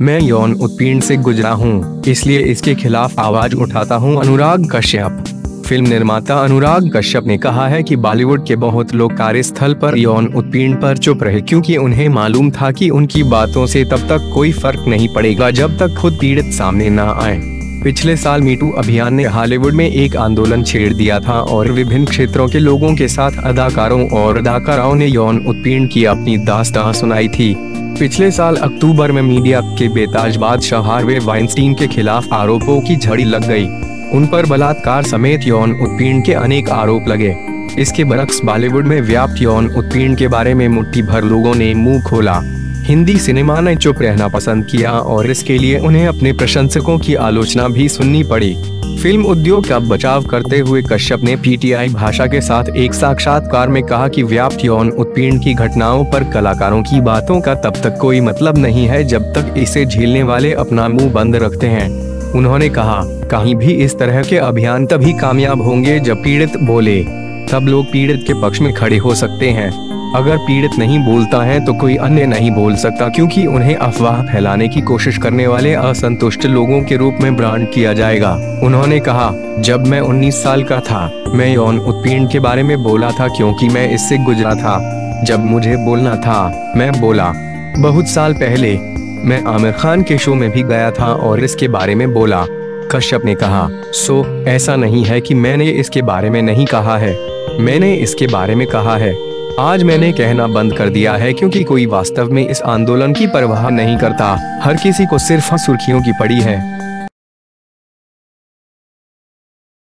मैं यौन उत्पीड़न से गुजरा हूँ, इसलिए इसके खिलाफ आवाज़ उठाता हूँ अनुराग कश्यप। फ़िल्म निर्माता अनुराग कश्यप ने कहा है कि बॉलीवुड के बहुत लोग कार्यस्थल पर यौन उत्पीड़न पर चुप रहे क्योंकि उन्हें मालूम था कि उनकी बातों से तब तक कोई फ़र्क नहीं पड़ेगा जब तक खुद पीड़ित सामने न आए। पिछले साल मीटू अभियान ने हॉलीवुड में एक आंदोलन छेड़ दिया था और विभिन्न क्षेत्रों के लोगों के साथ अदाकारों और अदाकाराओं ने यौन उत्पीड़न की अपनी दास्तां सुनाई थी। पिछले साल अक्टूबर में मीडिया के बेताज बादशाह हार्वे वाइनस्टीन के खिलाफ आरोपों की झड़ी लग गई। उन पर बलात्कार समेत यौन उत्पीड़न के अनेक आरोप लगे। इसके बरक्स बॉलीवुड में व्याप्त यौन उत्पीड़न के बारे में मुट्ठी भर लोगों ने मुँह खोला। हिंदी सिनेमा ने चुप रहना पसंद किया और इसके लिए उन्हें अपने प्रशंसकों की आलोचना भी सुननी पड़ी। फ़िल्म उद्योग का बचाव करते हुए कश्यप ने पीटीआई भाषा के साथ एक साक्षात्कार में कहा कि व्याप्त यौन उत्पीड़न की घटनाओं पर कलाकारों की बातों का तब तक कोई मतलब नहीं है जब तक इसे झेलने वाले अपना मुँह बंद रखते हैं। उन्होंने कहा, कहीं भी इस तरह के अभियान तभी कामयाब होंगे जब पीड़ित बोले। तब लोग पीड़ित के पक्ष में खड़े हो सकते हैं। अगर पीड़ित नहीं बोलता है तो कोई अन्य नहीं बोल सकता, क्योंकि उन्हें अफवाह फैलाने की कोशिश करने वाले असंतुष्ट लोगों के रूप में ब्रांड किया जाएगा। उन्होंने कहा, जब मैं 19 साल का था, मैं यौन उत्पीड़न के बारे में बोला था, क्योंकि मैं इससे गुजरा था। जब मुझे बोलना था, मैं बोला, बहुत साल पहले, मैं आमिर खान के शो में भी गया था और इसके बारे में बोला। कश्यप ने कहा, सो, ऐसा नहीं है कि मैंने इसके बारे में नहीं कहा है। मैंने इसके बारे में कहा है। आज मैंने कहना बंद कर दिया है क्योंकि कोई वास्तव में इस आंदोलन की परवाह नहीं करता। हर किसी को सिर्फ़ सुर्खियों की पड़ी है।